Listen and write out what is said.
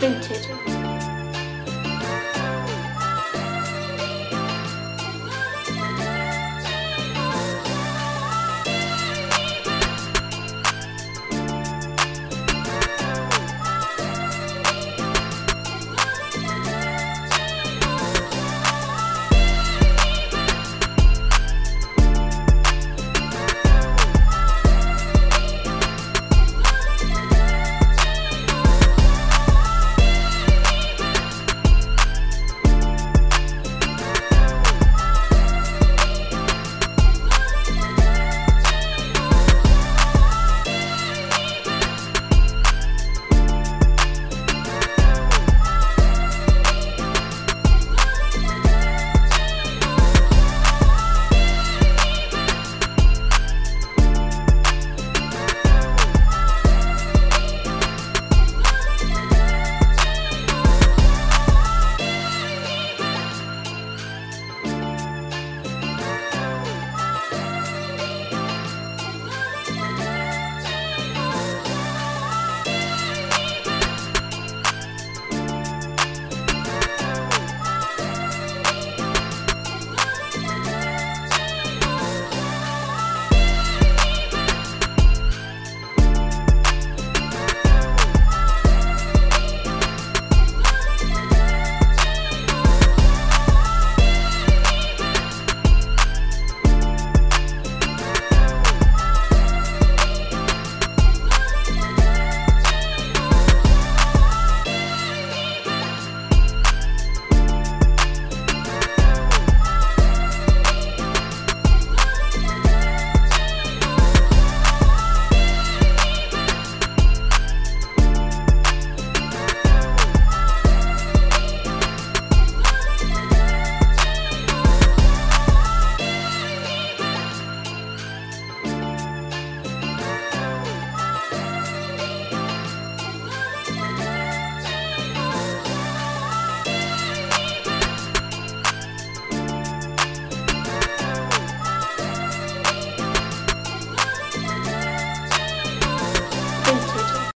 Vintage.